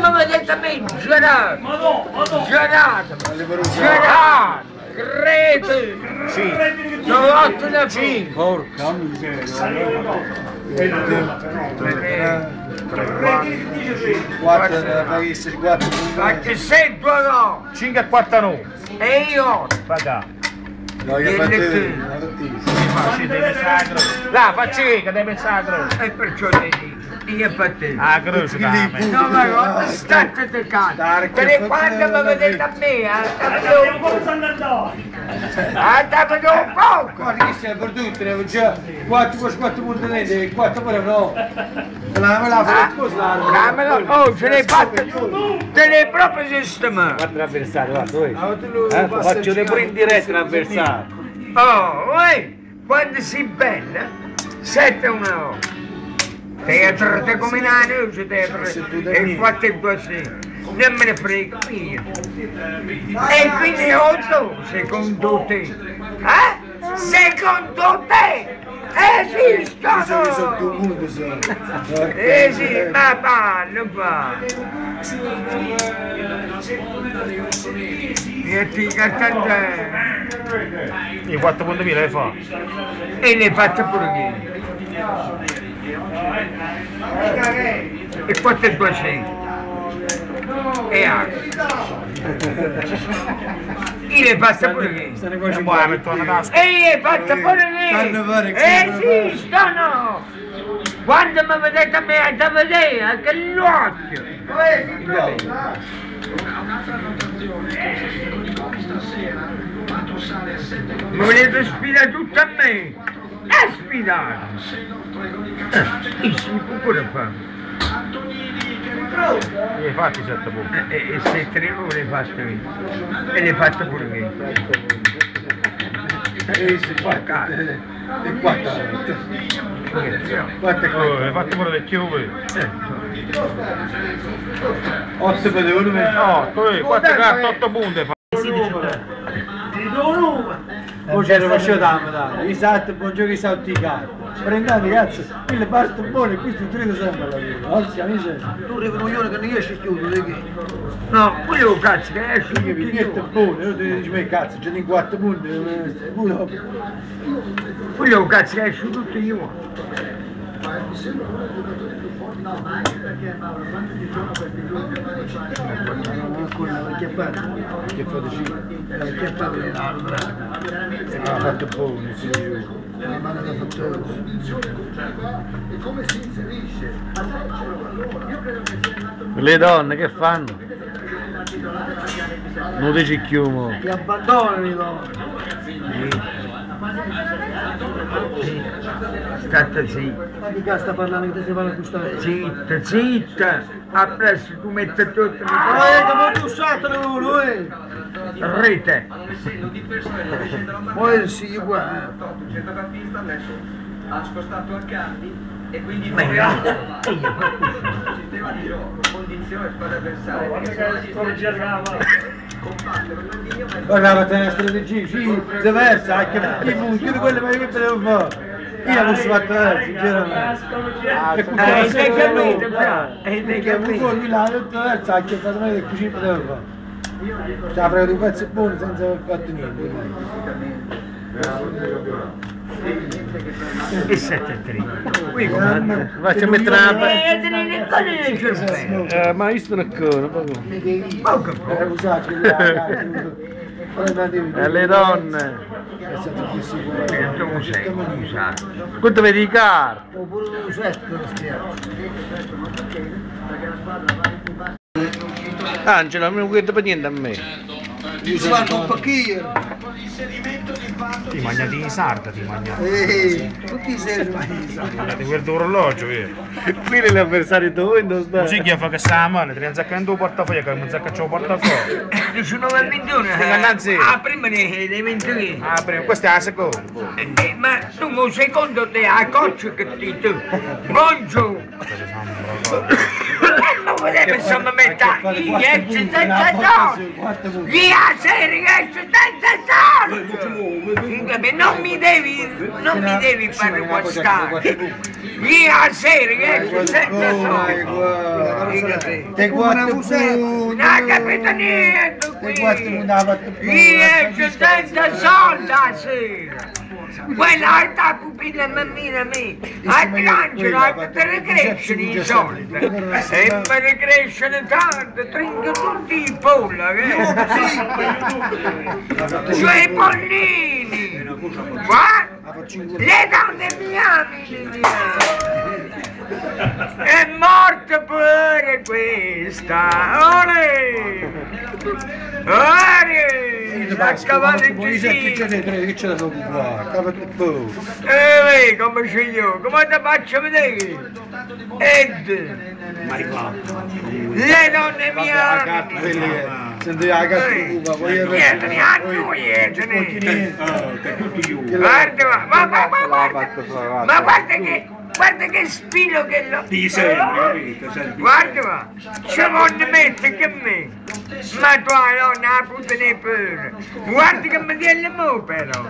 mi vedete a me, girato, Ma no, ma no! girato, girato, crete, Sì. sono otto da cinque. Porca miseria. Quattro della Parisi, quattro Anche se tu no, 5 e 4 no. e io, Vaga. No, io ho fatto una nottizia. Sì, deve sacro. Là, facci che deve sacro. e perciò ti dico, io per te. Ah, croce. No, ma guarda, state te cazzo, Dai, che perché quando mi vedete a me, eh, Andiamo andate come stanno andando! un poco. Guarda che stiamo per tutti, ne già 4 plus 4 punti e 4 però no. La me la fa così Camera, oh, ce l'hai fatta, te l'hai proprio sistemato. Guarda l'avversario, guarda, voi. Eh, Faccio vedere pure in diretta l'avversario. Oh, uè, quando si bella, sette a una volta. Teatro te come una luce, teatro, e quattro e due sì. Non me ne frega io. E quindi otto, secondo te, eh? Secondo te esistono? sono due punti sono. Eh sì, ma va, non va. E ti cantante... Io 4 punti mille le fa. E le faccio pure io. E quanto è 200? E acqua. Io le faccio pure. Stanno E poi la metto nella tasca. E io le faccio pure io. che- Esistono! Quando mi vedete a me da vedere, anche l'occhio. Mi volete sfidare tutto a me? E sfidare! Eh, io si può pure fare. Io fatti 7 punti. E, e, e se tre ore le fatte io. E le fatte pure io. Eh sì, quattro. E quattro. Quattro e Oh, hai quattro. fatto pure le chiuve. Otto per uno. No, tu 4 carte, 8 punti. Poi c'era faccio da metà. I salti, buongiorno i salti carte. Prendete cazzo, quelle parti buone, questo tre sempre la vita. Porca miseria. Tu coglione che non riesci a chiudere, che? No, quello cazzo che esce Che che biglietto è buono, io ti dici, ma cazzo, c'è di 4 punti, eh. Quello cazzo che esce tutto io. Ancora la chiappata. Che fate sì? La chiappata è l'albero. Ha fatto buono, sì. La mano da fattore. Le donne che fanno? Non dici chiumo. Ti abbandonano no? State zitta, Ma di che sta parlando che ti si parla questa zitta, zitta. Appresso tu metti tutto Ma tu satano uno, eh! rete. Qua. centrocampista adesso ha spostato Accardi e quindi Ma sistema di gioco, condizione squadra avversaria Guarda, te una strategia, sì, diversa, anche perché tutte quelle che devo fare. Io non sono fatto diverso, sinceramente. E Eh, capito, bravo, un capito. lui l'ha detto diverso, anche fatto me che così potevo fare. Cioè, avrei due pezzi buoni senza aver fatto niente. E 7 a 3. Qui Faccio mettere ma io poco. usato, che E le donne. Quanto vedi i carte? Angela, non mi guarda per niente a me. Si guarda un pochino. Ti mangiati in sarda, ti mangiati. Ehi, tutti sei rimasti. Ti guardo l'orologio, vero? Qui le avversari tu non sta. Così chi fa che sta a mano, ti zacca in tuo portafoglio, che mi zacca c'ho portafoglio. 19 e 21. Innanzi. Ah, prima ne ne 23. Ah, prima, questa è la seconda. Eh, Ma tu un secondo te a coccio che ti tu. Buongiorno. Vedete se mi metta gli esce senza soldi. Gli a che esce senza soldi. Non mi devi, non mi devi fare guastare. Gli a che esce senza soldi. Te guardi pure. Non capito niente qui. Gli esce senza soldi a sera. Quella è la pupilla mammina mia, a bilanciano te ne crescono i soldi e me ne crescono tanto, trinco tutti i polli, eh? cioè i pollini, guarda, le donne mi amano, è morta pure questa, ole, ole, a cavallo in Che c'è che c'è da preoccupare? Capite poco. Eh, vedi come c'è io, come ti faccio vedere? Ed, le donne mi amano. Io Niente, neanche niente, niente. Guarda, ma, ma, ma, ma, guarda, ma guarda che, guarda che spilo che lo... Ti senti, capito? Guarda, ma, ci vuole mettere che me. Ma tua nonna la puttana pure. Guarda che mi tiene mo però.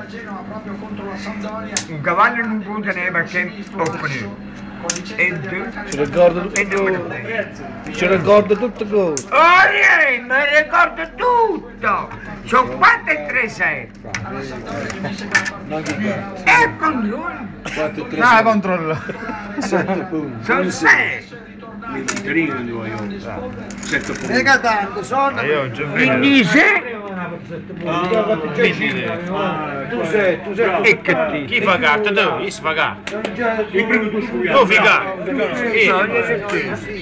Un cavallo non tenere perché. E due. Ci ricordo E tutto due. Ci ricordo tutto. Oh, yeah, mi ricordo tutto! Sono 4 e 3 6. Non che cazzo. E con lui 4 3 Ah, controllo. 7 punti. sono 6. Trino di voi, Sette punti. Mica tanto, sono... Io ho già Quindi se... Tu sei, tu. E che. Chi fa carta? Tu, si fa carta? Il primo tu scusi. Tu fi carta.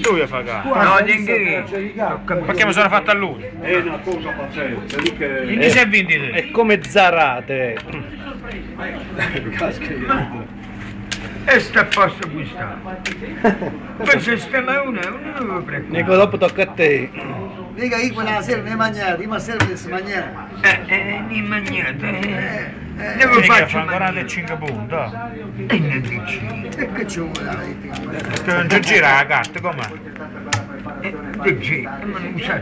Tu gli fa carta. no, io. Perché mi sono fatto a lui? È una cosa pazzesca, che... Quindi sei vinti te. È come zarate. E sta a posto qui sta. Poi se stiamo una, uno non lo prego. Nico, dopo tocca a te. Mica io quella sera mi mangiare, mi serve di mangiare. Eh, eh, ne mangiate. Eh, ne Quindi lo che faccio fa mangiare. 45 punti. E ne dici. E che ci vuole? Non ci gira la carta, com'è? Ma.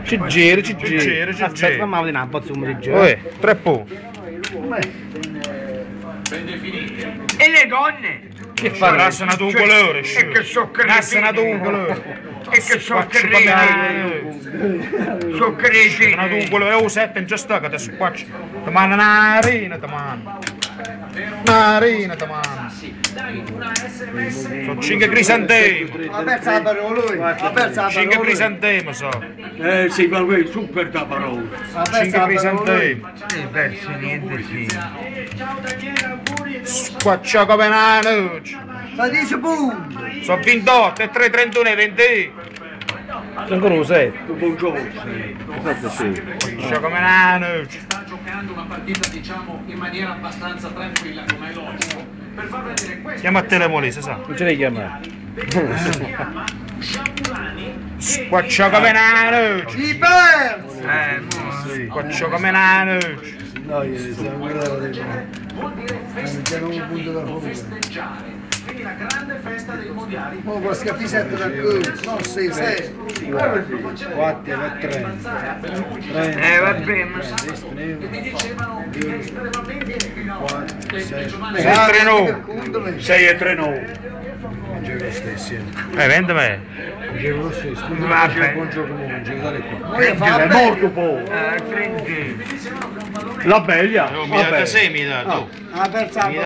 Ci giri, ci giri. gira, ci Aspetta, gira. mamma di una bozza come di giro. Uè, tre punti. E le donne? Che fa? Rassano tu un colore, E che so che Rassano tu un colore. E che so che Squaccio reti. So che reti. Rassano tu un colore. Oh, sette, non ci sta che ti squaccio. Ti manda una rina, ti manda. Una rina, ti manda. Sono 5 crisantemi. Ha perso la parola lui, ha perso la 5 parola lui. crisantemi, so. Eh, sei per super da parola. Ha perso 5 la parola lui. crisantemi. Non perso niente, sì. Squaccio come una noce. Fa 10 punti. Sono 28 e 3, 31 e 20. Sono ancora un 7. Tu buongiorno. Esatto, sì. Squaccio come una noce. sta giocando una partita diciamo in maniera abbastanza tranquilla come l'Olmo per far vedere questo Chiama a molise, sa. Non ce l'hai chiamare. si chiama Sciambulani Squaccio come una noce. I persi. Eh. Squaccio come una noce. No, io stiamo guardando di vuol dire un fuoco. festeggiare quindi la grande festa dei mondiali Mo può scappare 7 da qui, no 6, 6. 4 e 3. Eh, vabbè, ma... mi dicevano che è estremamente inclinato 6 3 9. 6 e 3 9. Eh, vende me. Vabbè. Poi fa È bene. morto poi. Eh, prendi. La bella. mi dà 6 mi dà tu. Ha perso la Mi dà